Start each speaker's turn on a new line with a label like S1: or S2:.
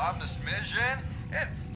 S1: on this mission and